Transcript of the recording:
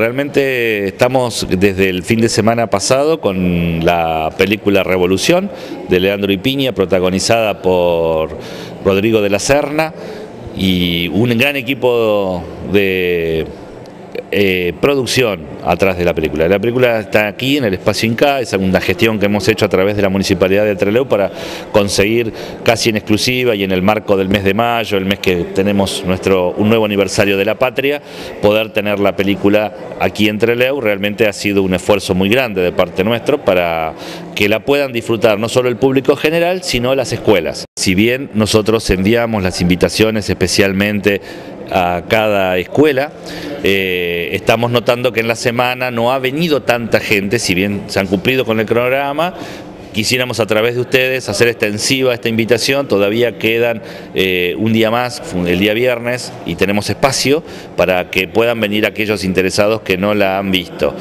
Realmente estamos desde el fin de semana pasado con la película Revolución de Leandro y Piña, protagonizada por Rodrigo de la Serna y un gran equipo de eh, producción atrás de la película. La película está aquí en el espacio Inca, es una gestión que hemos hecho a través de la Municipalidad de Trelew para conseguir casi en exclusiva y en el marco del mes de mayo, el mes que tenemos nuestro un nuevo aniversario de la patria, poder tener la película aquí en Trelew. Realmente ha sido un esfuerzo muy grande de parte nuestro para que la puedan disfrutar no solo el público general, sino las escuelas. Si bien nosotros enviamos las invitaciones especialmente a cada escuela. Eh, estamos notando que en la semana no ha venido tanta gente, si bien se han cumplido con el cronograma, quisiéramos a través de ustedes hacer extensiva esta invitación, todavía quedan eh, un día más, el día viernes, y tenemos espacio para que puedan venir aquellos interesados que no la han visto.